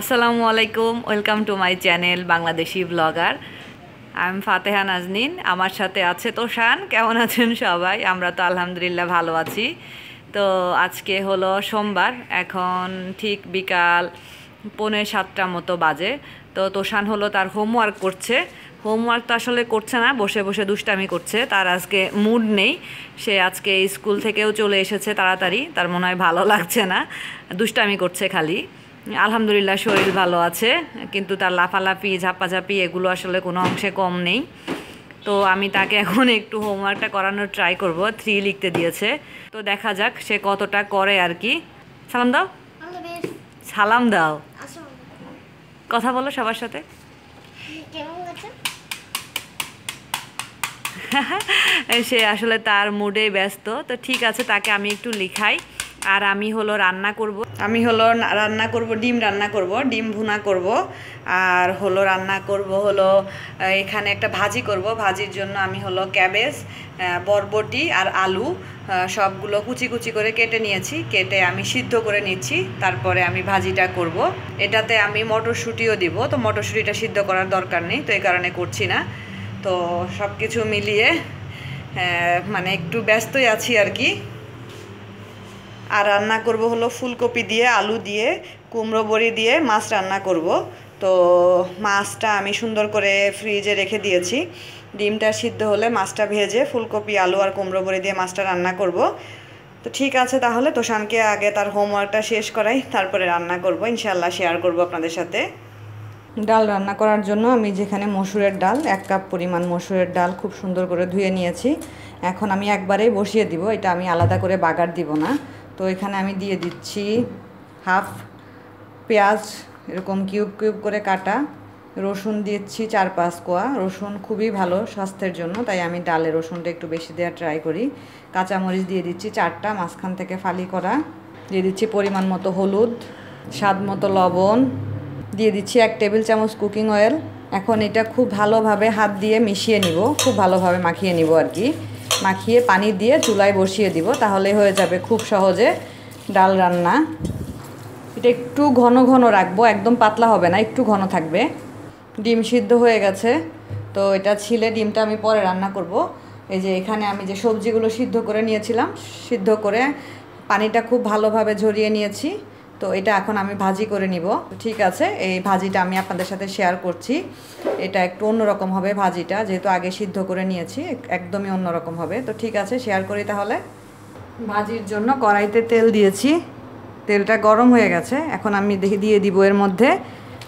আসসালামু আলাইকুম, welcome to my channel Bangladeshi blogger. I am Fateha Naznin, আমার সাথে আছে তোষান, কেমন আছেন সবাই? আমরা তো আলহামদুলিল্লাহ ভালো আছি। তো আজকে হলো সোমবার, এখন ঠিক বিকাল পৌনে সাতটা মতো বাজে। তো তোষান হলো তার হোমওয়ার্ক করছে। হোমওয়ার্ক তো আসলে করছে না, বসে বসে দুষ্টামি করছে। তার আজকে মুড নেই, সে আজকে স্কুল থেকেও চলে এসেছে তাড়াতাড়ি, তার মনে হয় ভালো লাগছে না। দুষ্টামি করছে খালি। আলহামদুলিল্লাহ শরীর ভালো আছে কিন্তু তার লাফালাফি ঝাপাঝাপি এগুলো আসলে কোনো অংশে কম নেই। তো আমি তাকে এখন একটু হোমওয়ার্কটা করানোর ট্রাই করব থ্রি লিখতে দিয়েছে। তো দেখা যাক সে কতটা করে আর কি। সালাম দাও। সালাম দাও। কথা বলো সবার সাথে। সে আসলে তার মুডে ব্যস্ত তো ঠিক আছে তাকে আমি একটু লিখাই। আর আমি হলো রান্না করব। আমি হলো রান্না করব, ডিম রান্না করব, ডিম ভুনা করব। আর হলো রান্না করব হলো এখানে একটা ভাজি করব। ভাজির জন্য আমি হলো ক্যাবেজ বরবটি আর আলু সবগুলো কুচি কুচি করে কেটে নিয়েছি। কেটে আমি সিদ্ধ করে নিচ্ছি। তারপরে আমি ভাজিটা করব। এটাতে আমি মটরশুঁটিও দিব। তো মটরশুঁটিটা সিদ্ধ করার দরকার নেই, তো এই কারণে করছি না। তো সব কিছু মিলিয়ে মানে একটু ব্যস্তই আছি আর কি। আর রান্না করব হলো ফুলকপি দিয়ে, আলু দিয়ে, কুমড়ো বড়ি দিয়ে মাছ রান্না করব। তো মাছটা আমি সুন্দর করে ফ্রিজে রেখে দিয়েছি। ডিমটা সিদ্ধ হলে মাছটা ভেজে ফুলকপি, আলু আর কুমড়ো বড়ি দিয়ে মাছটা রান্না করব। তো ঠিক আছে তাহলে, তোষানকে আগে তার হোমওয়ার্কটা শেষ করাই, তারপরে রান্না করব। ইনশাল্লাহ শেয়ার করব আপনাদের সাথে। ডাল রান্না করার জন্য আমি যেখানে মসুরের ডাল, এক কাপ পরিমাণ মসুরের ডাল খুব সুন্দর করে ধুয়ে নিয়েছি। এখন আমি একবারেই বসিয়ে দিব, এটা আমি আলাদা করে বাগার দিব না। তো এখানে আমি দিয়ে দিচ্ছি হাফ পেঁয়াজ, এরকম কিউব কিউব করে কাটা। রসুন দিচ্ছি চার পাঁচ কোয়া। রসুন খুবই ভালো স্বাস্থ্যের জন্য, তাই আমি ডালে রসুনটা একটু বেশি দেওয়ার ট্রাই করি। কাঁচামরিচ দিয়ে দিচ্ছি চারটা, মাঝখান থেকে ফালি করা। দিয়ে দিচ্ছি পরিমাণ মতো হলুদ, স্বাদ মতো লবণ। দিয়ে দিচ্ছি এক টেবিল চামচ কুকিং অয়েল। এখন এটা খুব ভালোভাবে হাত দিয়ে মিশিয়ে নিব, খুব ভালোভাবে মাখিয়ে নিব আর কি। মাখিয়ে পানি দিয়ে চুলায় বসিয়ে দিব, তাহলে হয়ে যাবে খুব সহজে ডাল রান্না। এটা একটু ঘন ঘন রাখব, একদম পাতলা হবে না, একটু ঘন থাকবে। ডিম সিদ্ধ হয়ে গেছে, তো এটা ছিলে ডিমটা আমি পরে রান্না করব। এই যে এখানে আমি যে সবজিগুলো সিদ্ধ করে নিয়েছিলাম, সিদ্ধ করে পানিটা খুব ভালোভাবে ঝরিয়ে নিয়েছি। তো এটা এখন আমি ভাজি করে নিব। ঠিক আছে, এই ভাজিটা আমি আপনাদের সাথে শেয়ার করছি। এটা একটু অন্যরকম হবে ভাজিটা, যেহেতু আগে সিদ্ধ করে নিয়েছি, একদমই অন্যরকম হবে। তো ঠিক আছে শেয়ার করি তাহলে। ভাজির জন্য কড়াইতে তেল দিয়েছি। তেলটা গরম হয়ে গেছে। এখন আমি দেখি দিয়ে দিব এর মধ্যে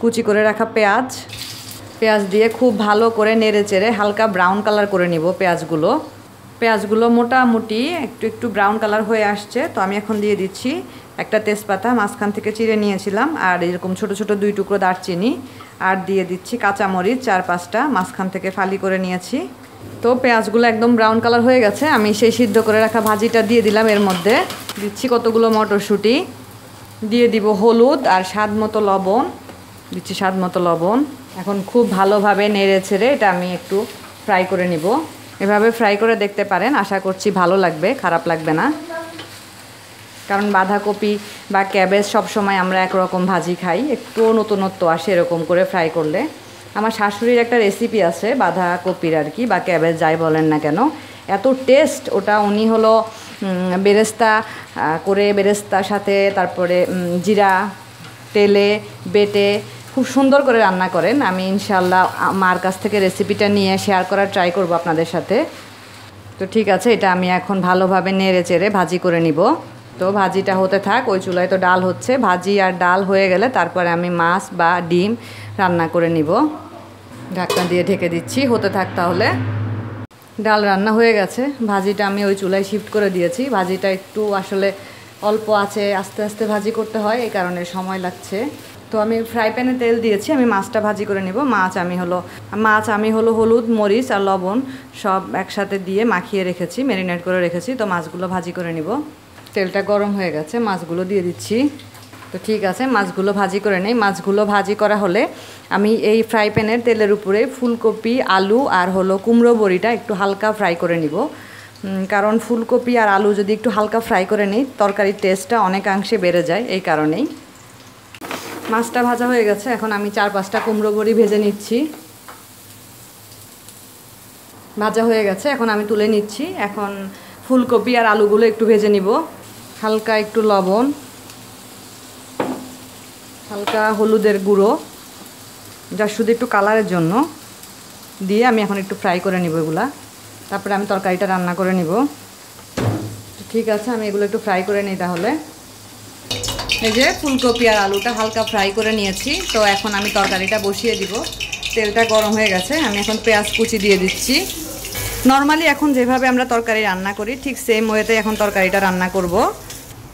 কুচি করে রাখা পেঁয়াজ। পেঁয়াজ দিয়ে খুব ভালো করে নেড়ে চেড়ে হালকা ব্রাউন কালার করে নিব পেঁয়াজগুলো। পেঁয়াজগুলো মোটামুটি একটু একটু ব্রাউন কালার হয়ে আসছে। তো আমি এখন দিয়ে দিচ্ছি একটা তেজপাতা মাঝখান থেকে চিড়ে নিয়েছিলাম, আর এরকম ছোট ছোট দুই টুকরো দারচিনি, আর দিয়ে দিচ্ছি কাঁচামরিচ চার পাঁচটা, মাঝখান থেকে ফালি করে নিয়েছি। তো পেঁয়াজগুলো একদম ব্রাউন কালার হয়ে গেছে, আমি সেই সিদ্ধ করে রাখা ভাজিটা দিয়ে দিলাম এর মধ্যে। দিচ্ছি কতগুলো মটরশুঁটি, দিয়ে দিব হলুদ আর স্বাদ মতো লবণ। দিচ্ছি স্বাদ মতো লবণ। এখন খুব ভালোভাবে নেড়ে ছেড়ে এটা আমি একটু ফ্রাই করে নিব। এভাবে ফ্রাই করে দেখতে পারেন, আশা করছি ভালো লাগবে, খারাপ লাগবে না। কারণ বাঁধাকপি বা ক্যাবেজ সব সময় আমরা একরকম ভাজি খাই। একটু নতুনত্ব আসে এরকম করে ফ্রাই করলে। আমার শাশুড়ির একটা রেসিপি আছে, বাঁধাকপির আর কি, বা ক্যাবেজ যাই বলেন না কেন। এত টেস্ট ওটা উনি হলো বেরেস্তা করে বেরেস্তার সাথে তারপরে জিরা, তেলে, বেটে খুব সুন্দর করে রান্না করেন। আমি ইনশাল্লাহ মার কাছ থেকে রেসিপিটা নিয়ে শেয়ার করার ট্রাই করব আপনাদের সাথে। তো ঠিক আছে, এটা আমি এখন ভালোভাবে নেড়ে চেড়ে ভাজি করে নিব। তো ভাজিটা হতে থাক, ওই চুলায় তো ডাল হচ্ছে। ভাজি আর ডাল হয়ে গেলে তারপরে আমি মাছ বা ডিম রান্না করে নিব। ঢাকনা দিয়ে ঢেকে দিচ্ছি, হতে থাক তাহলে। ডাল রান্না হয়ে গেছে। ভাজিটা আমি ওই চুলায় শিফট করে দিয়েছি। ভাজিটা একটু আসলে অল্প আছে, আস্তে আস্তে ভাজি করতে হয়, এই কারণে সময় লাগছে। তো আমি ফ্রাই প্যানে তেল দিয়েছি, আমি মাছটা ভাজি করে নেব। মাছ আমি হলো, মাছ আমি হলো হলুদ, মরিচ আর লবণ সব একসাথে দিয়ে মাখিয়ে রেখেছি, ম্যারিনেট করে রেখেছি। তো মাছগুলো ভাজি করে নিব। তেলটা গরম হয়ে গেছে, মাছগুলো দিয়ে দিচ্ছি। তো ঠিক আছে, মাছগুলো ভাজি করে নেই। মাছগুলো ভাজি করা হলে আমি এই ফ্রাই প্যানের তেলের উপরে ফুলকপি, আলু আর হলো কুমড়ো বড়িটা একটু হালকা ফ্রাই করে নিব। কারণ ফুলকপি আর আলু যদি একটু হালকা ফ্রাই করে নিই, তরকারির টেস্টটা অনেকাংশে বেড়ে যায় এই কারণেই। মাছটা ভাজা হয়ে গেছে, এখন আমি চার পাঁচটা কুমড়ো বড়ি ভেজে নিচ্ছি। ভাজা হয়ে গেছে, এখন আমি তুলে নিচ্ছি। এখন ফুলকপি আর আলুগুলো একটু ভেজে নিব। হালকা একটু লবণ, হালকা হলুদের গুঁড়ো, যা শুধু একটু কালারের জন্য, দিয়ে আমি এখন একটু ফ্রাই করে নিব এগুলা। তারপরে আমি তরকারিটা রান্না করে নিব। ঠিক আছে, আমি এগুলো একটু ফ্রাই করে নিই তাহলে। এই যে ফুলকপি আর আলুটা হালকা ফ্রাই করে নিয়েছি, তো এখন আমি তরকারিটা বসিয়ে দিব। তেলটা গরম হয়ে গেছে, আমি এখন পেঁয়াজ কুচি দিয়ে দিচ্ছি। নর্মালি এখন যেভাবে আমরা তরকারি রান্না করি, ঠিক সেম ওয়েতে এখন তরকারিটা রান্না করব।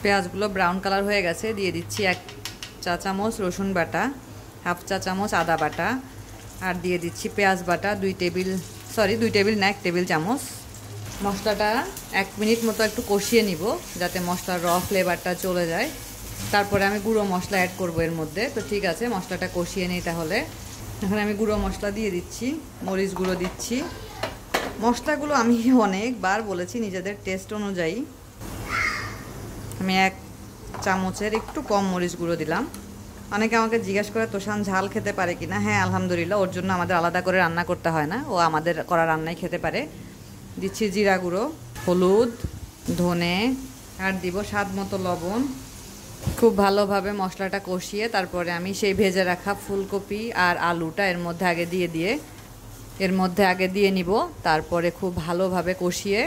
পেঁয়াজগুলো ব্রাউন কালার হয়ে গেছে, দিয়ে দিচ্ছি এক চা চামচ রসুন বাটা হাফ চা চামচ আদা বাটা, আর দিয়ে দিচ্ছি পেঁয়াজ বাটা দুই টেবিল সরি দুই টেবিল না, এক টেবিল চামচ। মশলাটা এক মিনিট মতো একটু কষিয়ে নিব, যাতে মশলার র ফ্লেভারটা চলে যায়। তারপরে আমি গুঁড়ো মশলা অ্যাড করব এর মধ্যে। তো ঠিক আছে, মশলাটা কষিয়ে নিই তাহলে। এখন আমি গুঁড়ো মশলা দিয়ে দিচ্ছি, মরিচ গুঁড়ো দিচ্ছি। মশলাগুলো আমি অনেকবার বলেছি, নিজেদের টেস্ট অনুযায়ী। আমি এক চামচের একটু কম মরিচ গুঁড়ো দিলাম। অনেকে আমাকে জিজ্ঞেস করে, তোষান ঝাল খেতে পারে কি না হ্যাঁ আলহামদুলিল্লাহ, ওর জন্য আমাদের আলাদা করে রান্না করতে হয় না। ও আমাদের করা রান্নাই খেতে পারে। দিচ্ছি জিরা গুঁড়ো, হলুদ, ধনে, আর দিব স্বাদ মতো লবণ। খুব ভালোভাবে মশলাটা কষিয়ে তারপরে আমি সেই ভেজে রাখা ফুলকপি আর আলুটা এর মধ্যে আগে দিয়ে দিয়ে, এর মধ্যে আগে দিয়ে নিব। তারপরে খুব ভালোভাবে কষিয়ে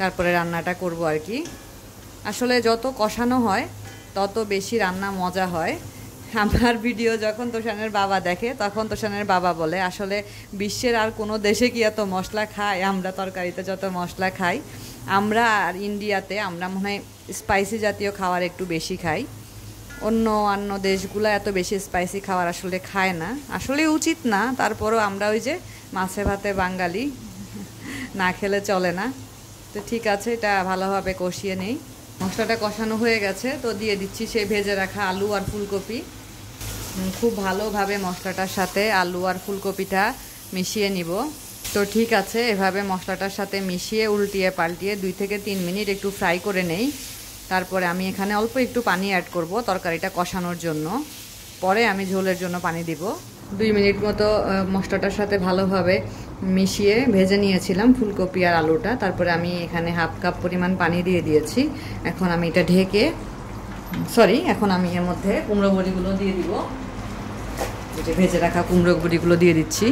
তারপরে রান্নাটা করব আর কি। আসলে যত কষানো হয়, তত বেশি রান্না মজা হয়। আমার ভিডিও যখন তোষানের বাবা দেখে, তখন তোষানের বাবা বলে, আসলে বিশ্বের আর কোনো দেশে কি এত মশলা খায়? আমরা তরকারিতে যত মশলা খাই, আমরা আর ইন্ডিয়াতে আমরা মনে হয় স্পাইসি জাতীয় খাবার একটু বেশি খাই। অন্য অন্য দেশগুলো এত বেশি স্পাইসি খাবার আসলে খায় না। আসলে উচিত না, তারপরও আমরা ওই যে মাছে ভাতে বাঙালি, না খেলে চলে না। তো ঠিক আছে, এটা ভালোভাবে কষিয়ে নেই। মশলাটা কষানো হয়ে গেছে, তো দিয়ে দিচ্ছি সেই ভেজে রাখা আলু আর ফুলকপি। খুব ভালোভাবে মশলাটার সাথে আলু আর ফুলকপিটা মিশিয়ে নিব। তো ঠিক আছে, এভাবে মশলাটার সাথে মিশিয়ে উল্টিয়ে পাল্টিয়ে দুই থেকে তিন মিনিট একটু ফ্রাই করে নেই। তারপরে আমি এখানে অল্প একটু পানি অ্যাড করব তরকারিটা কষানোর জন্য। পরে আমি ঝোলের জন্য পানি দিব। দুই মিনিট মতো মশলাটার সাথে ভালোভাবে মিশিয়ে ভেজে নিয়েছিলাম ফুলকপি আর আলুটা। তারপরে আমি এখানে হাফ কাপ পরিমাণ পানি দিয়ে দিয়েছি। এখন আমি এটা ঢেকে, সরি, এখন আমি এর মধ্যে কুমড়ো বড়িগুলো দিয়ে দিব। যে ভেজে রাখা কুমড়ো বড়িগুলো দিয়ে দিচ্ছি।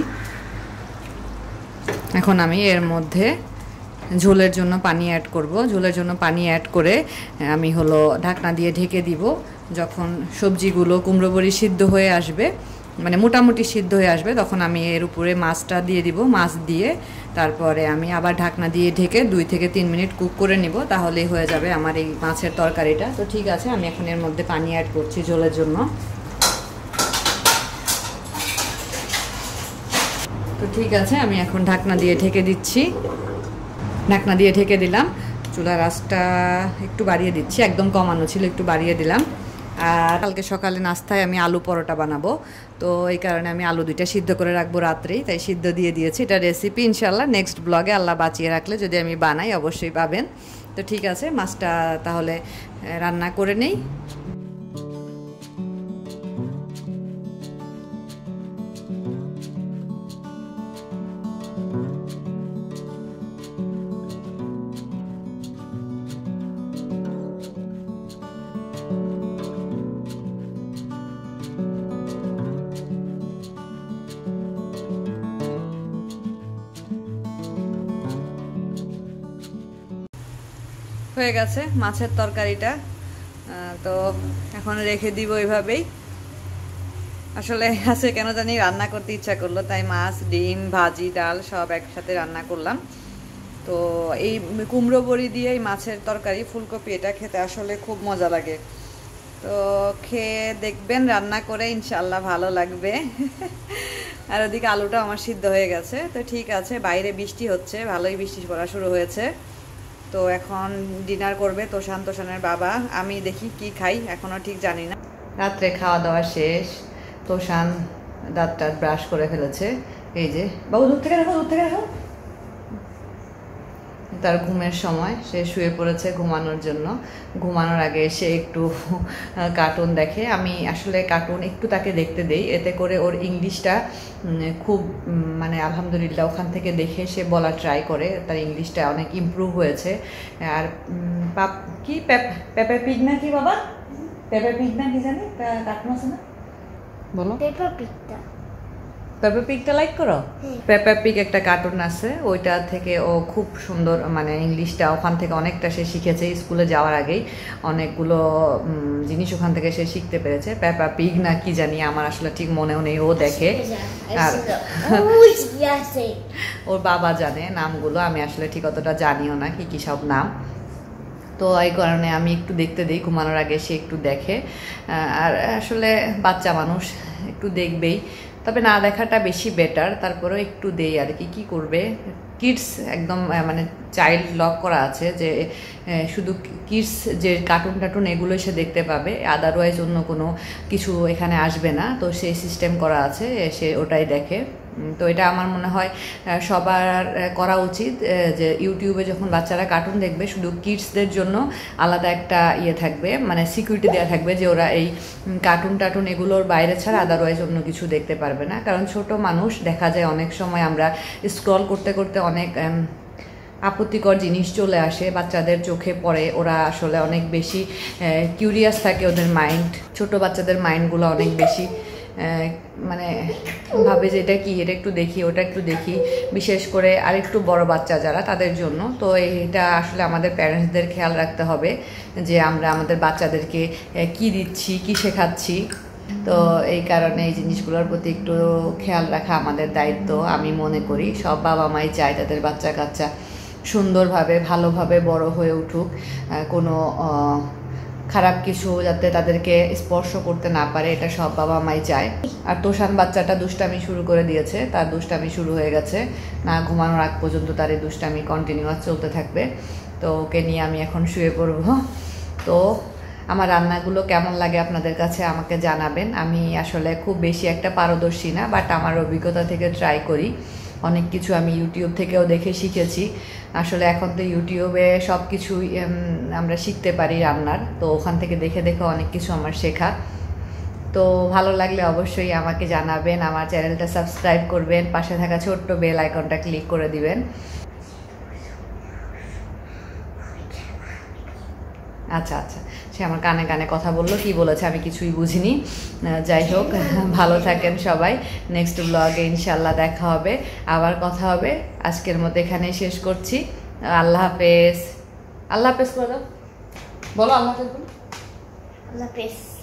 এখন আমি এর মধ্যে ঝোলের জন্য পানি অ্যাড করব। ঝোলের জন্য পানি অ্যাড করে আমি হলো ঢাকনা দিয়ে ঢেকে দিব। যখন সবজিগুলো কুমড়ো বড়ি সিদ্ধ হয়ে আসবে মানে মোটামুটি সিদ্ধ হয়ে আসবে। তখন আমি এর উপরে মাছটা দিয়ে দিব, মাছ দিয়ে তারপরে আমি আবার ঢাকনা দিয়ে ঢেকে দুই থেকে তিন মিনিট কুক করে নিব তাহলেই হয়ে যাবে আমার এই মাছের তরকারিটা। তো ঠিক আছে, আমি এখন এর মধ্যে পানি অ্যাড করছি ঝোলের জন্য। তো ঠিক আছে, আমি এখন ঢাকনা দিয়ে ঢেকে দিচ্ছি। ঢাকনা দিয়ে ঢেকে দিলাম। চুলার আঁচটা একটু বাড়িয়ে দিচ্ছি, একদম কমানো ছিল, একটু বাড়িয়ে দিলাম। আর কালকে সকালে নাস্তায় আমি আলু পরোটা বানাবো। তো এই কারণে আমি আলু দুইটা সিদ্ধ করে রাখব রাত্রেই তাই সিদ্ধ দিয়ে দিয়েছি। এটা রেসিপি ইনশাল্লাহ নেক্সট ব্লগে আল্লাহ বাঁচিয়ে রাখলে যদি আমি বানাই অবশ্যই পাবেন। তো ঠিক আছে, মাছটা তাহলে রান্না করে নেই। হয়ে গেছে মাছের তরকারিটা। তো এখন রেখে দিব এইভাবেই। আসলে আছে কেন জানি রান্না করতে ইচ্ছা করল, তাই মাছ, ডিম, ভাজি, ডাল সব একসাথে রান্না করলাম। তো এই কুমড়ো বড়ি দিয়ে এই মাছের তরকারি, ফুলকপি এটা খেতে আসলে খুব মজা লাগে। তো খেয়ে দেখবেন, রান্না করে ইনশাল্লাহ ভালো লাগবে। আর ওদিকে আলুটা আমার সিদ্ধ হয়ে গেছে। তো ঠিক আছে, বাইরে বৃষ্টি হচ্ছে, ভালোই বৃষ্টি পড়া শুরু হয়েছে। তো এখন ডিনার করবে তোষান, তোষানের বাবা। আমি দেখি কি খাই এখনও ঠিক জানি না। রাত্রে খাওয়া দাওয়া শেষ, তোষান দাঁত ব্রাশ করে ফেলেছে। এই যে, বাবু, দূর থেকে দেখো দূর থেকে দেখো তার ঘুমের সময়। সে শুয়ে পড়েছে ঘুমানোর জন্য। ঘুমানোর আগে সে একটু কার্টুন দেখে। আমি আসলে কার্টুন একটু তাকে দেখতে দেই। এতে করে ওর ইংলিশটা খুব মানে আলহামদুলিল্লাহ ওখান থেকে দেখে সে বলা ট্রাই করে। তার ইংলিশটা অনেক ইমপ্রুভ হয়েছে। আর পাপ, কি? পেপে পিগ না কি বাবা? পেপে পিগ না কি জানি? কার্টুন আছে না? বলো। পেপার পিকটা লাইক করো? হুম। পিক একটা কার্টুন আছে ওইটা থেকে ও খুব সুন্দর মানে ইংলিশটা ওখান থেকে অনেকটা সে শিখেছে স্কুলে যাওয়ার আগেই। অনেকগুলো জিনিস ওখান থেকে সে শিখতে পেরেছে। পেপা পিক না কি জানি আমার আসলে ঠিক মনেও নেই ও দেখে। আর ওর বাবা জানে নামগুলো আমি আসলে ঠিক অতটা জানিও না কি কি সব নাম। তো এই কারণে আমি একটু দেখতে দিই ঘুমানোর আগে সে একটু দেখে। আর আসলে বাচ্চা মানুষ একটু দেখবেই। তবে না দেখাটা বেশি বেটার তারপরেও একটু দেই আর কি, কী করবে? কিডস একদম মানে চাইল্ড লক করা আছে যে শুধু কিডস যে কার্টুন টার্টুন এগুলো সে দেখতে পাবে আদারওয়াইজ অন্য কোনো কিছু এখানে আসবে না। তো সেই সিস্টেম করা আছে সে ওটাই দেখে। তো এটা আমার মনে হয় সবার করা উচিত যে ইউটিউবে যখন বাচ্চারা কার্টুন দেখবে, শুধু কিডসদের জন্য আলাদা একটা ইয়ে থাকবে মানে সিকিউরিটি দেওয়া থাকবে যে ওরা এই কার্টুন টার্টুন এগুলোর বাইরে ছাড়া আদারওয়াইজ অন্য কিছু দেখতে পারবে না। কারণ ছোট মানুষ, দেখা যায় অনেক সময় আমরা স্ক্রল করতে করতে অনেক আপত্তিকর জিনিস চলে আসে, বাচ্চাদের চোখে পড়ে, ওরা আসলে অনেক বেশি কিউরিয়াস থাকে ওদের মাইন্ড ছোট বাচ্চাদের মাইন্ডগুলো অনেক বেশি মানে ভাবে যে এটা কি, এটা একটু দেখি, ওটা একটু দেখি। বিশেষ করে আরেকটু বড় বাচ্চা যারা, তাদের জন্য। তো এটা আসলে আমাদের প্যারেন্টসদের খেয়াল রাখতে হবে যে আমরা আমাদের বাচ্চাদেরকে কি দিচ্ছি, কি শেখাচ্ছি। তো এই কারণে এই জিনিসগুলোর প্রতি একটু খেয়াল রাখা আমাদের দায়িত্ব। আমি মনে করি সব বাবা মাই চায় তাদের বাচ্চা কাচ্চা সুন্দরভাবে, ভালোভাবে বড় হয়ে উঠুক। কোনো খারাপ কিছু যাতে তাদেরকে স্পর্শ করতে না পারে, এটা সব বাবা মাই চায়। আর তোষান বাচ্চাটা দুষ্টামি শুরু করে দিয়েছে, তার দুষ্টামি শুরু হয়ে গেছে। না ঘুমানোর আগ পর্যন্ত তার এই দুষ্টামি কন্টিনিউয়াস চলতে থাকবে। তো ওকে নিয়ে আমি এখন শুয়ে পড়ব। তো আমার রান্নাগুলো কেমন লাগে আপনাদের কাছে আমাকে জানাবেন। আমি আসলে খুব বেশি একটা পারদর্শী না বাট আমার অভিজ্ঞতা থেকে ট্রাই করি। অনেক কিছু আমি ইউটিউব থেকেও দেখে শিখেছি। আসলে এখন তো ইউটিউবে সব কিছুই আমরা শিখতে পারি রান্নার। তো ওখান থেকে দেখে দেখে অনেক কিছু আমার শেখা। তো ভালো লাগলে অবশ্যই আমাকে জানাবেন, আমার চ্যানেলটা সাবস্ক্রাইব করবেন, পাশে থাকা ছোট্ট বেল আইকনটা ক্লিক করে দিবেন। আচ্ছা আচ্ছা। সে আমার কানে কানে কথা বলল, কি বলেছে আমি কিছুই বুঝিনি। যাই হোক, ভালো থাকেন সবাই। নেক্সট ব্লগে ইনশাল্লাহ দেখা হবে, আবার কথা হবে। আজকের মতো এখানেই শেষ করছি। আল্লাহ হাফেজ। আল্লাহ হাফেজ বলো। বলো আল্লাহ হাফেজ বলো। আল্লাহ হাফেজ।